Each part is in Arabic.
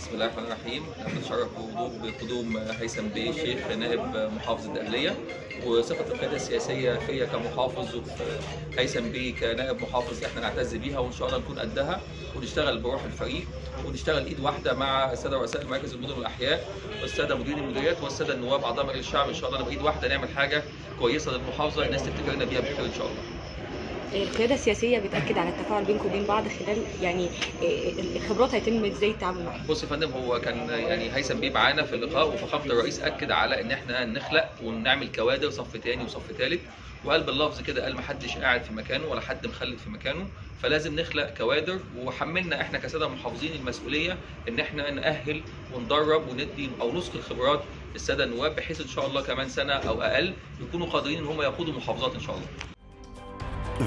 بسم الله الرحمن الرحيم بنتشرف بوضوح بقدوم هيثم بيه الشيخ نائب محافظ الدقهلية وصفة القيادة السياسية فيا كمحافظ وفي هيثم بيه كنائب محافظ إحنا نعتز بيها وإن شاء الله نكون قدها ونشتغل بروح الفريق ونشتغل إيد واحدة مع السادة رؤساء المراكز المدن والأحياء والسادة مديرين المديريات والسادة النواب اعضاء مجلس الشعب إن شاء الله نبقى إيد واحدة نعمل حاجة كويسة للمحافظة الناس تفتكرنا بيها بخير إن شاء الله. القيادة السياسية بتأكد على التفاعل بينكم وبين بعض خلال يعني الخبرات هيتم إزاي التعامل معاها بص يا فندم هو كان يعني هيثم بيه معانا في اللقاء وفخامة الرئيس أكد على إن إحنا نخلق ونعمل كوادر صف تاني وصف تالت وقال باللفظ كده قال محدش قاعد في مكانه ولا حد مخلد في مكانه فلازم نخلق كوادر وحملنا إحنا كسادة محافظين المسؤولية إن إحنا نأهل وندرب وندي أو نسقي خبرات الساده النواب بحيث إن شاء الله كمان سنة أو أقل يكونوا قادرين إن هم يقودوا محافظات إن شاء الله.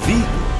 فيتو